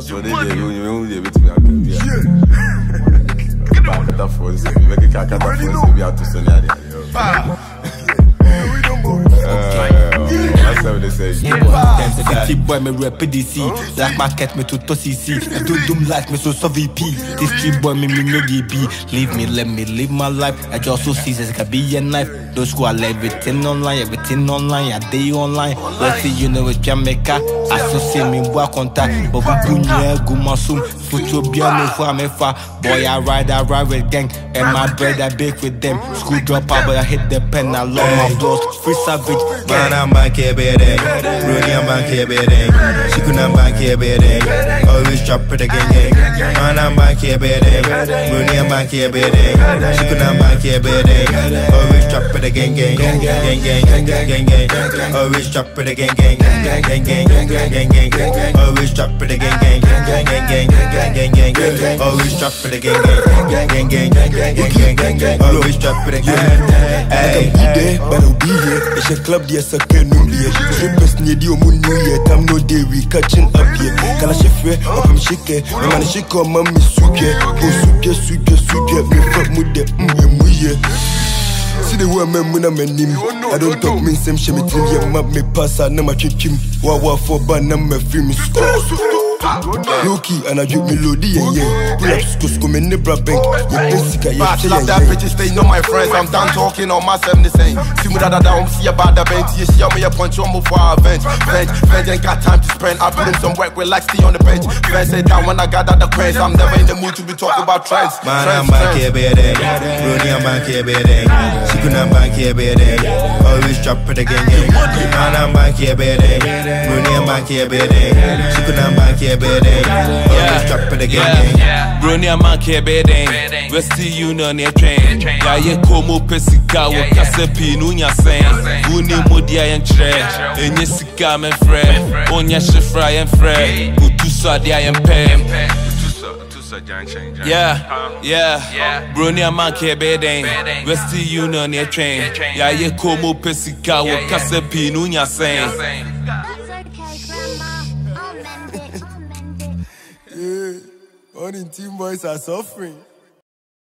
So they dey you you dey betumi aka bi a. Ba akata fo nse bi bɛ keka akata fo nse bi ato so ne ade. That's how they say. City boy me rap PDC Black market me to to CC I do doom life me so so VP This street boy me me no DB Leave me let me live my life. I just so see it can be a knife Those who are everything online everything online I day online Well see you know it's Jamaica I so see me boy contact But we punya go masum Future be no for me fa Boy I ride I ride with gang And my bread I bake with them School drop out but I hit the pen I love my flows Free savage Man, I'm back here, baby. Rudy, I'm back here, baby. She couldn't I'm back here, baby. Always drop it again, gang. Man, I'm back here, baby. Rudy, I'm back here, baby. She couldn't I'm back baby. Always drop it again, gang. Gang, gang, gang, gang. Always drop it again, gang. Gang, gang, gang, gang, gang. Always drop it again, gang. Gang, gang, gang, gang, gang. Always drop it again, gang. Gang, gang, gang, gang, gang. Always drop it again. Hey. be there, but I'll be here. It's a club, there's a can here. Strippers near the moon new year. Time no day, we catching up here. Can I shift it? Up I'm shake My man shake on mommy suke. Oh suke, suke, suke. Me fuck with the mm, yeah. The way I'm when I'm in him. I don't talk me same shit. Me tell you, map me pass. I know my trick him. Wa wa for ban, I'm a free me. And I drip me low, yeah, yeah. Pull up, scoop, scoop, me nibra bank. Yeah, basic, yeah, But yeah, love that bitch staying on my friends. I'm done talking on myself the same. See me that down, see about the bench. You see me a punch on move for our bench. Bench, bench ain't got time to spend. I put in some work, relax, stay on the bench. Bench say down when I got out the craze. I'm never in the mood to be talking about trends. Man, I'm back trends. here, baby. Rudy, I'm back here, baby. She couldn't I'm back here, baby. Always drop it again, gang. Man, I'm back here, baby. Rudy, I'm back here, baby. She couldn't I'm back here, baby. Always drop it again, gang. Yeah, Brony a man ke beden Westi Union ye train. Ya ye komo pe sika wo kase pi nu nya sen Uni modi a yen chre Enye sika men fre Onye shifra yen fre Utuso adi a yen pe Yeah, yeah, Brony a man ke beden Westi Union ye train. Ya ye komo pe sika wo kase pi nu nya sen it. All team boys are suffering.